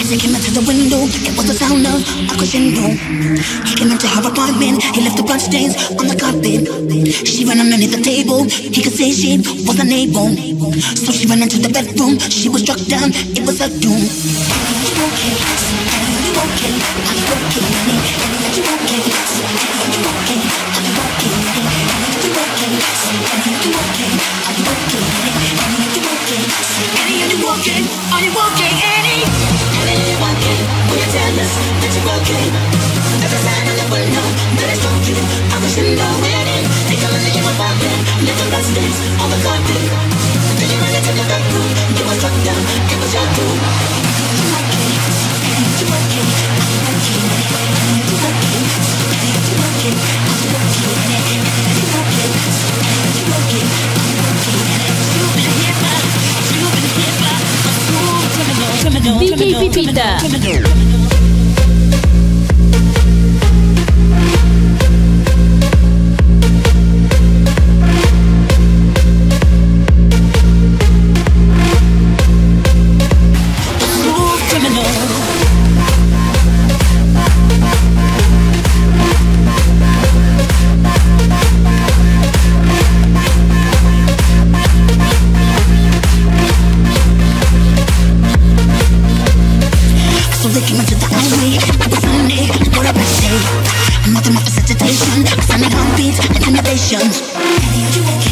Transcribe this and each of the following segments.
As he came into the window, it was the sound of a crescendo. He came into her apartment, he left the blood stains on the carpet. She ran underneath the table, he could say she was unable. So she ran into the bedroom, she was struck down, it was her doom. Are you okay? Are you okay? Are you okay? Are you okay? Are you okay? Are you okay? Are? Are you okay? Are are you okay? Are you okay, are? That you're working. DJ Pipita. innovations. You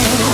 Yeah.